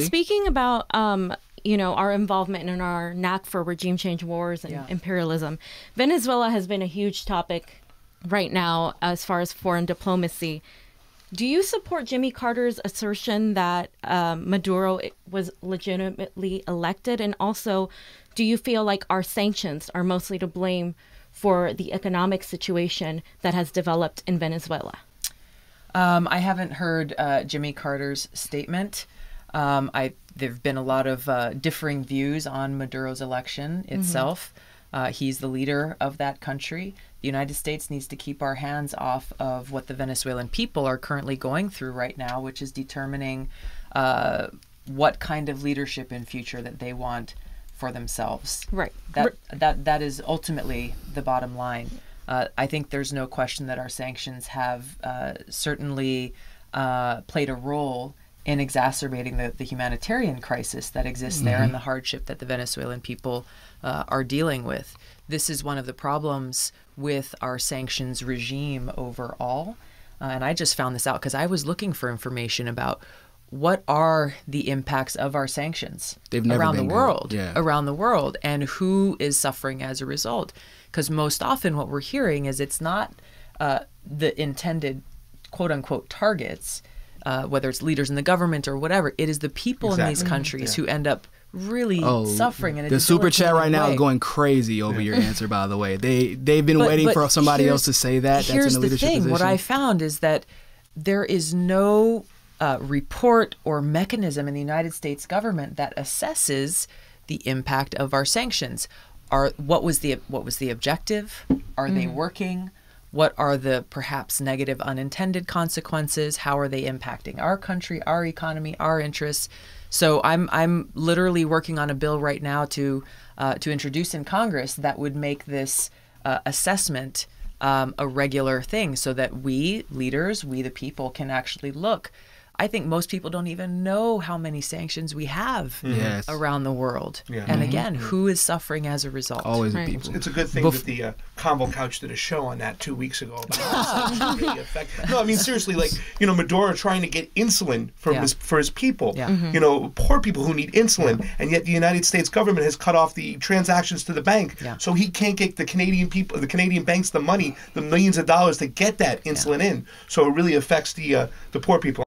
Speaking about um, you know our involvement in our knack for regime change wars and Yeah. imperialism, Venezuela has been a huge topic right now as far as foreign diplomacy. Do you support Jimmy Carter's assertion that um, Maduro was legitimately elected? And also, do you feel like our sanctions are mostly to blame for the economic situation that has developed in Venezuela? Um, I haven't heard uh, Jimmy Carter's statement. Um, I there have been a lot of uh, differing views on Maduro's election itself. Uh, he's the leader of that country. The United States needs to keep our hands off of what the Venezuelan people are currently going through right now, which is determining uh, what kind of leadership in future that they want for themselves. Right. That that that is ultimately the bottom line. Uh, I think there's no question that our sanctions have uh, certainly uh, played a role in exacerbating the, the humanitarian crisis that exists there and the hardship that the Venezuelan people uh, are dealing with. This is one of the problems with our sanctions regime overall. Uh, and I just found this out because I was looking for information about what are the impacts of our sanctions around the world Yeah. around the world and who is suffering as a result because most often what we're hearing is it's not uh, the intended quote unquote targets uh, whether it's leaders in the government or whatever it is the people in these countries Yeah. who end up really Oh, suffering in a the super chat debilitating right now is going crazy over your answer. By the way, they they've been But- waiting but for somebody else to say that. That's Here's in a the thing: position. what I found is that there is no uh, report or mechanism in the United States government that assesses the impact of our sanctions. Are what was the what was the objective? Are they working? What are the perhaps negative unintended consequences? How are they impacting our country, our economy, our interests? So I'm I'm literally working on a bill right now to uh, to introduce in Congress that would make this uh, assessment um, a regular thing, so that we leaders, we the people, can actually look. I think most people don't even know how many sanctions we have Yes. around the world. Yeah. And again, who is suffering as a result? Always the Right. people. It's a good thing Bef- that the uh, Convo Couch did a show on that two weeks ago about really affect. No, I mean seriously, like you know, Maduro trying to get insulin from Yeah. his for his people. Yeah. Mhm. You know, poor people who need insulin, and yet the United States government has cut off the transactions to the bank, Yeah. so he can't get the Canadian people, the Canadian banks, the money, the millions of dollars to get that insulin in. So it really affects the uh, the poor people.